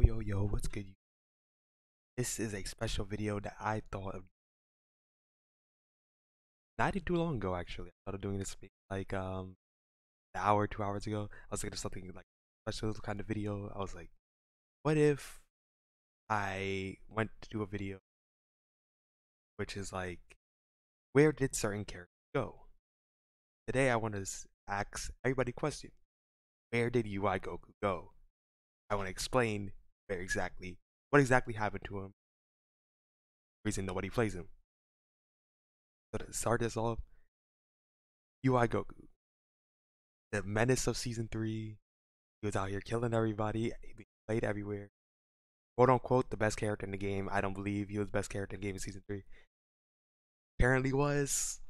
Yo, yo, yo, what's good? This is a special video that I thought of not too long ago, actually. I started doing this like um an hour, two hours ago. I was thinking of something like special kind of video. I was like, what if I went to do a video which is like, where did certain characters go? Today I want to ask everybody a question. Where did UI Goku go? I want to explain where exactly what exactly happened to him. Reason nobody plays him. So to start this off, UI Goku, the menace of season three. He was out here killing everybody. He played everywhere. Quote unquote, the best character in the game. I don't believe he was the best character in the game in season three. Apparently was.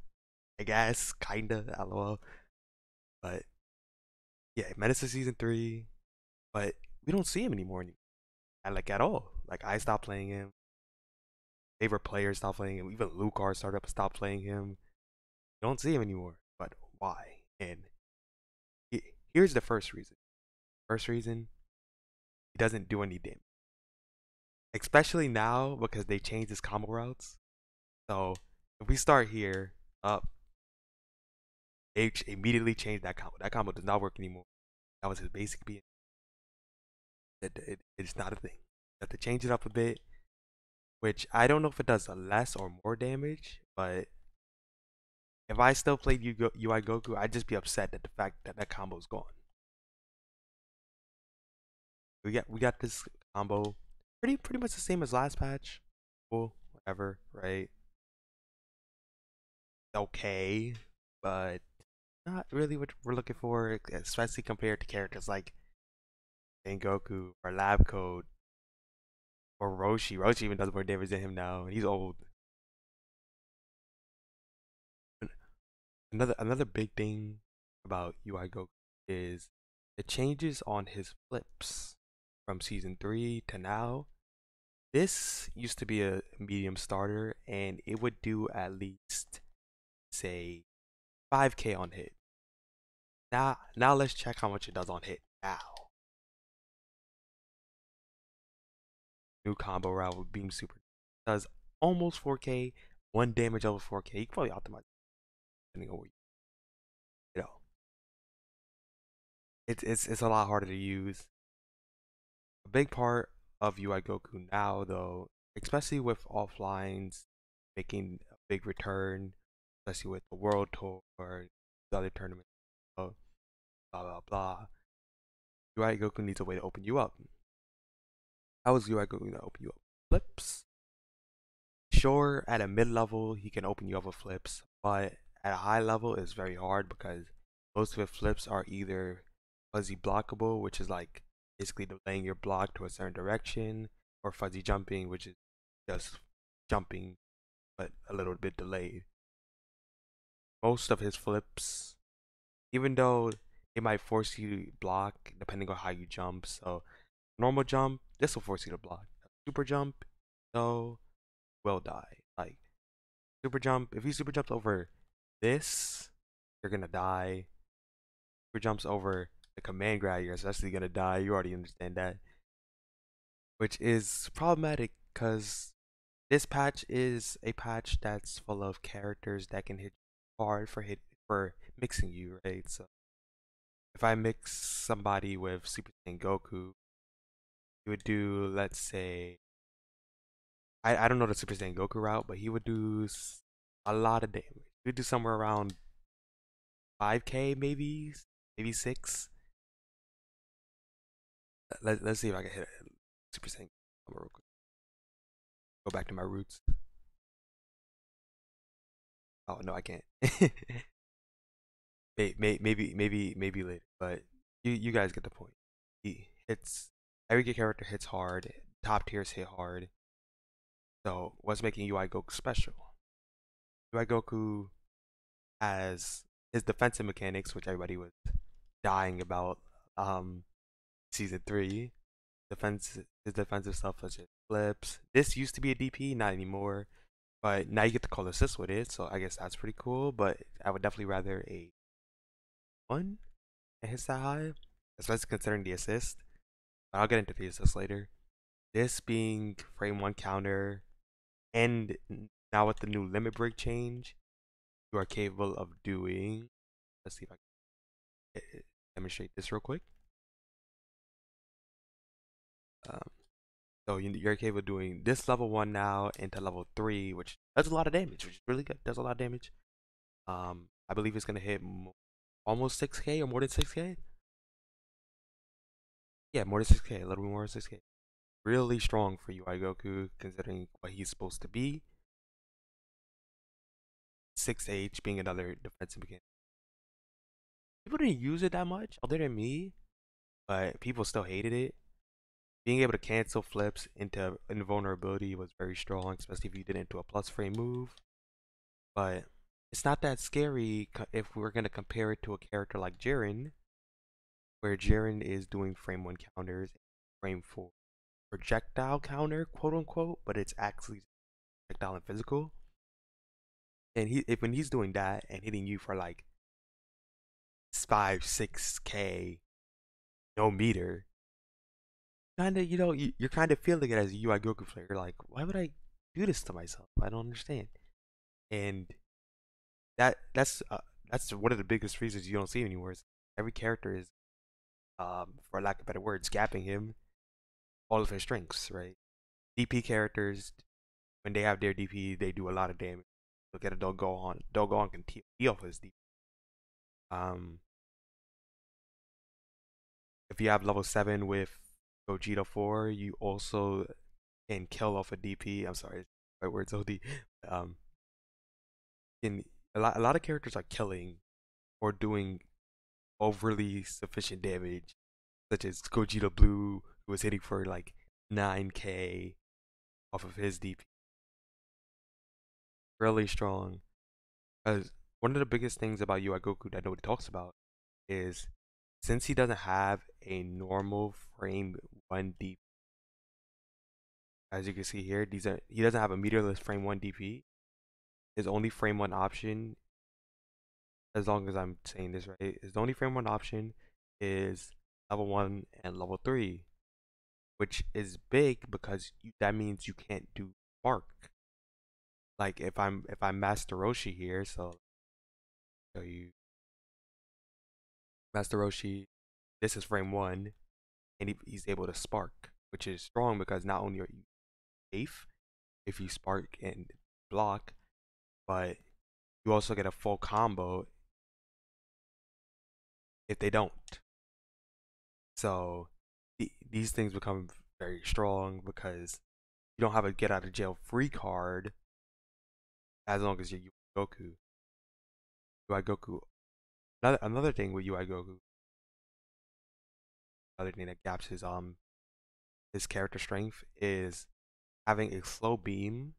I guess, kinda, lol. But yeah, menace of season three. But we don't see him anymore. And like at all. Like I stopped playing him. Favorite players stopped playing him. Even Lucar started up stopped playing him. You don't see him anymore. But why? And here's the first reason. First reason, he doesn't do any damage. Especially now because they changed his combo routes. So if we start here, up, they immediately changed that combo. That combo does not work anymore. That was his basic BnB. It, it, it's not a thing. You have to change it up a bit, which I don't know if it does less or more damage, but if I still played you UI Goku, I'd just be upset at the fact that that combo is gone. We got we got this combo pretty pretty much the same as last patch. Cool, whatever, right? Okay, but not really what we're looking for, especially compared to characters like Goku or Lab Code or Roshi. Roshi even does more damage than him now, he's old. Another another big thing about UI Goku is the changes on his flips from season three to now. This used to be a medium starter, and it would do at least say 5k on hit. Now, now let's check how much it does on hit now. New combo route with Beam Super does almost 4k, one damage level 4k. You can probably optimize depending on you, you know. It's it's it's a lot harder to use. A big part of UI Goku now, though, especially with offlines making a big return, especially with the World Tour or the other tournaments, blah blah blah. UI Goku needs a way to open you up. How is UI going to open you up? Flips. Sure, at a mid level, he can open you up with flips, but at a high level, it's very hard because most of his flips are either fuzzy blockable, which is like basically delaying your block to a certain direction, or fuzzy jumping, which is just jumping but a little bit delayed. Most of his flips, even though they might force you to block depending on how you jump, so normal jump, this will force you to block. Super jump, no, will die. Like super jump, if you super jumps over this, you're gonna die. Super jumps over the command grab, you're especially gonna die. You already understand that. Which is problematic because this patch is a patch that's full of characters that can hit hard for hit for mixing you, right? So if I mix somebody with Super Saiyan Goku, he would do, let's say, I, I don't know the Super Saiyan Goku route, but he would do a lot of damage. He would do somewhere around 5k, maybe, maybe 6. Uh, let, let's see if I can hit Super Saiyan. Go back to my roots. Oh, no, I can't. maybe, maybe, maybe, maybe later, but you, you guys get the point. He hits every character hits hard. Top tiers hit hard. So what's making UI Goku special? UI Goku has his defensive mechanics, which everybody was dying about. Um, season three, defense his defensive stuff such as flips. This used to be a DP, not anymore. But now you get to call assist with it, so I guess that's pretty cool. But I would definitely rather a one that hits that high, especially considering the assist. I'll get into assist later. this being frame one counter, and now with the new limit break change, you are capable of doing. Let's see if I can eh, eh, demonstrate this real quick. Um, so you're capable of doing this level one now into level three, which does a lot of damage, which is really good. Does a lot of damage. Um, I believe it's gonna hit almost 6k or more than 6k. Yeah, more than 6k, a little bit more than 6k. Really strong for UI Goku, considering what he's supposed to be. 6H being another defensive mechanic. People didn't use it that much, other than me, but people still hated it. Being able to cancel flips into invulnerability was very strong, especially if you did it into a plus frame move. But it's not that scary if we're going to compare it to a character like Jiren, where Jiren is doing frame 1 counters, frame 4 projectile counter, quote unquote, but it's actually projectile and physical. And he, if when he's doing that and hitting you for like five, six k, no meter, kind of, you know, you, are kind of feeling it as a UI Goku player. You're like, why would I do this to myself? I don't understand. And that that's uh, that's one of the biggest reasons you don't see him anymore. Is every character is, um, for lack of better words, gapping him all of his strengths, right? DP characters, when they have their DP, they do a lot of damage. Look at a Dogon. Dogon can off his DP. Um, if you have level 7 with Gogeta 4, you also can kill off a DP. I'm sorry, right words OD. Um, in a lot, a lot of characters are killing or doing overly sufficient damage, such as Gogeta Blue, who was hitting for like 9k off of his DP. Really strong. Because one of the biggest things about UI Goku that nobody talks about is since he doesn't have a normal frame 1 DP, as you can see here, these are he doesn't have a meterless frame 1 DP his only frame one option, as long as I'm saying this right, his only frame one option is level one and level three, which is big because you, that means you can't do spark. Like if I'm if I'm Master Roshi here, so show you Master Roshi, this is frame one, and he, he's able to spark, which is strong because not only are you safe if you spark and block, but you also get a full combo if they don't. So th these things become very strong because you don't have a get out of jail free card as long as you're Goku. UI Goku. Another another thing with UI Goku. Another thing that gaps his um his character strength is having a slow beam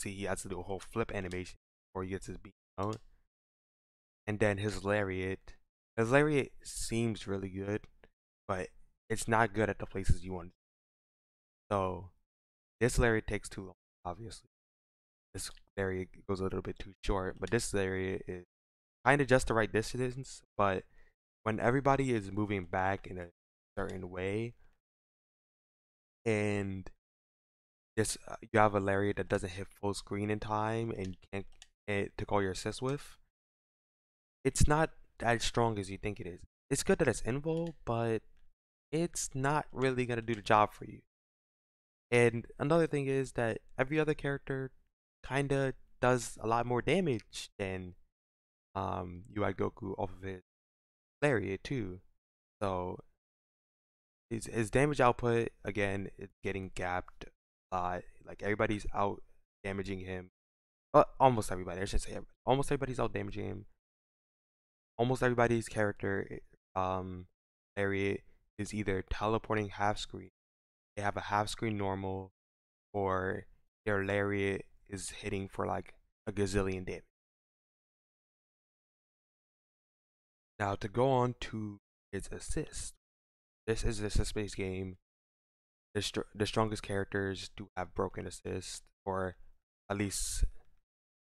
See, he has to do a whole flip animation before he gets his beam out. And then his lariat. His lariat seems really good, but it's not good at the places you want. So, this lariat takes too long, obviously. This lariat goes a little bit too short, but this lariat is kind of just the right distance, but when everybody is moving back in a certain way, and this uh, you have a lariat that doesn't hit full screen in time and you can't get to call your assist with, it's not as strong as you think it is. It's good that it's invul, but it's not really gonna do the job for you. And another thing is that every other character kinda does a lot more damage than um UI Goku off of his lariat too. So his his damage output again is getting gapped a lot. Like everybody's out damaging him. Uh, almost everybody. I should say almost everybody's out damaging him. Almost everybody's character, um, area is either teleporting half screen. They have a half screen normal, or their lariat is hitting for like a gazillion damage. Now to go on to its assist. This is an assist based game the str the strongest characters do have broken assist, or at least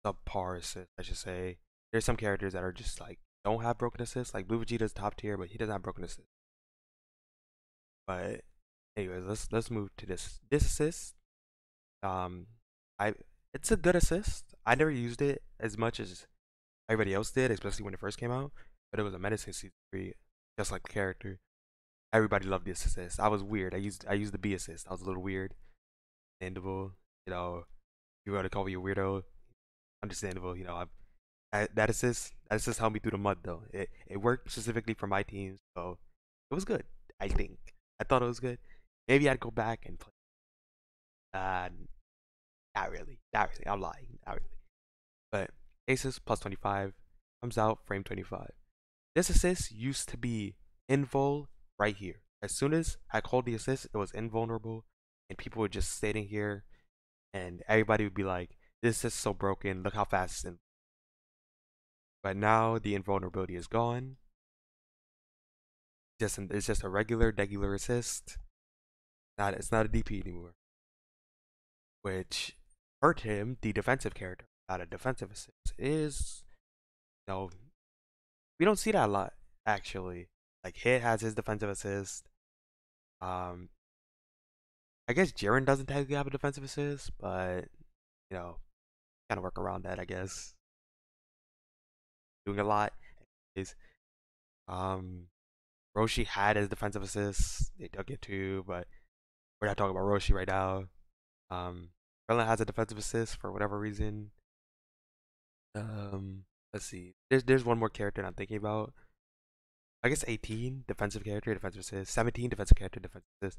subpar assist, I should say. There's some characters that are just like don't have broken assist, like Blue Vegeta's top tier, but he doesn't have broken assist. But anyways, let's let's move to this this assist. Um, I it's a good assist. I never used it as much as everybody else did, especially when it first came out. But it was a medicine season three, just like the character. Everybody loved this assist. I was weird. I used I used the B assist. I was a little weird. Understandable. You know, you to call me a weirdo. Understandable. You know, I, that assist that assist helped me through the mud though. It it worked specifically for my team, so it was good. I think I thought it was good. Maybe I'd go back and play. Uh, not really. Not really. I'm lying. Not really. But Aces plus 25 comes out frame 25. This assist used to be invul right here. As soon as I called the assist, it was invulnerable, and people were just sitting here, and everybody would be like, "This is so broken. Look how fast it's in." But now the invulnerability is gone. Just it's just a regular, regular assist. Not it's not a DP anymore, which hurt him, the defensive character, not a defensive assist, is you know we don't see that a lot actually. Like Hit has his defensive assist. Um, I guess Jiren doesn't technically have a defensive assist, but you know, kind of work around that. I guess doing a lot is um Roshi had his defensive assist. They took it too, but we're not talking about Roshi right now. Um, has a defensive assist for whatever reason. Um, let's see. There's there's one more character I'm thinking about. I guess 18 defensive character, defensive assist. 17 defensive character, defensive assist.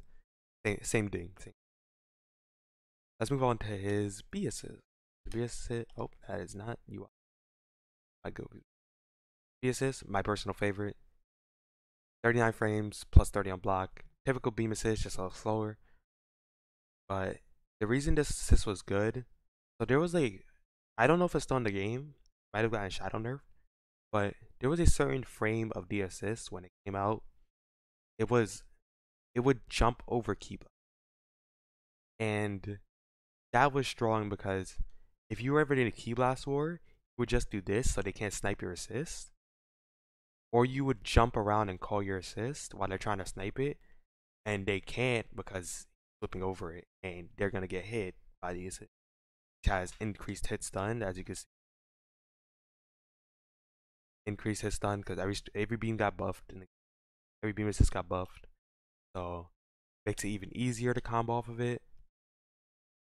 Same, same thing. Same. Let's move on to his B assist. The B assist. Oh, that is not you. I go. Assist, my personal favorite. 39 frames plus 30 on block. Typical beam assist, just a little slower. But the reason this assist was good, so there was like, I don't know if it's still in the game, might have gotten shadow nerf, but there was a certain frame of the assist when it came out. It was, it would jump over Kiba. And that was strong because if you were ever in a Ki Blast war, you would just do this so they can't snipe your assist. Or you would jump around and call your assist while they're trying to snipe it, and they can't because flipping over it, and they're gonna get hit by these, which has increased hit stun as you can see. Increased hit stun because every every beam got buffed and every beam assist got buffed, so makes it even easier to combo off of it.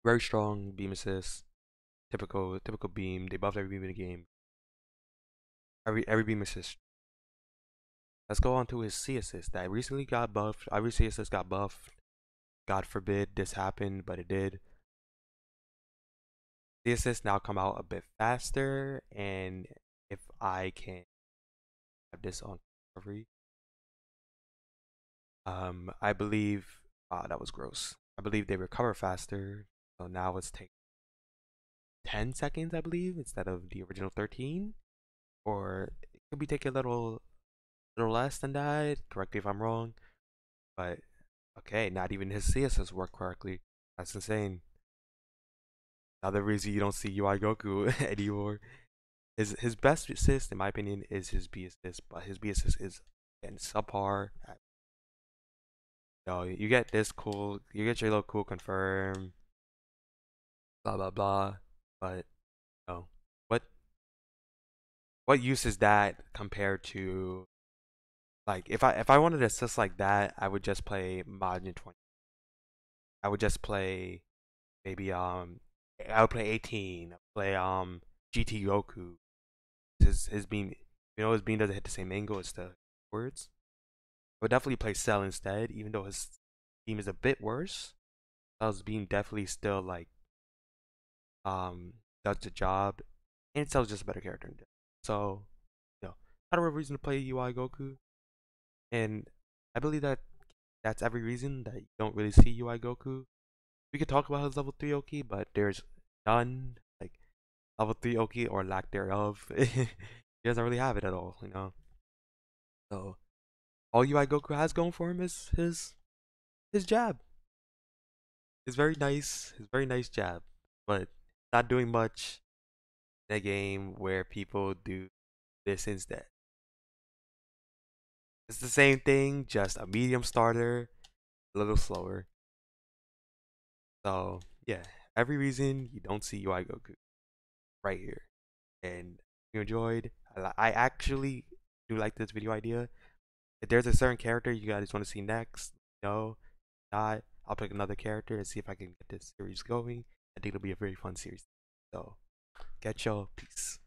Very strong beam assist, typical typical beam. They buffed every beam in the game. Every every beam assist. Let's go on to his C assist that recently got buffed. Every C assist got buffed God forbid this happened, but it did. The assist now come out a bit faster, and if I can have this on recovery, um, I believe uh, that was gross. I believe they recover faster, so now it's take 10 seconds, I believe, instead of the original 13, or it could be taking a little less than that. Correct me if I'm wrong, but Okay, not even his CSS work correctly. That's insane. Another reason you don't see UI Goku anymore. His his best assist, in my opinion, is his B assist, but his B assist is again subpar. Know, you get this cool, you get your little cool confirm, blah blah blah, but know, what what use is that compared to like if I if I wanted to assist like that, I would just play Majin 20. I would just play maybe um I would play 18. play um GT Goku. His his beam you know his beam doesn't hit the same angle as the words. I would definitely play Cell instead, even though his beam is a bit worse. Cell's beam definitely still like um does the job. And Cell's just a better character. So, you know, not a real reason to play UI Goku. And I believe that that's every reason that you don't really see UI Goku. We could talk about his level 3 Oki, but there's none, like, level 3 Oki or lack thereof. he doesn't really have it at all, you know? So, all UI Goku has going for him is his, his jab. It's very nice, It's very nice jab. But not doing much in a game where people do this instead. It's the same thing, just a medium starter a little slower. So yeah, every reason you don't see UI Goku right here. And you enjoyed, I, I actually do like this video idea. If there's a certain character you guys want to see next, no, not, I'll pick another character and see if I can get this series going. I think it'll be a very fun series. So, catch y'all. Peace.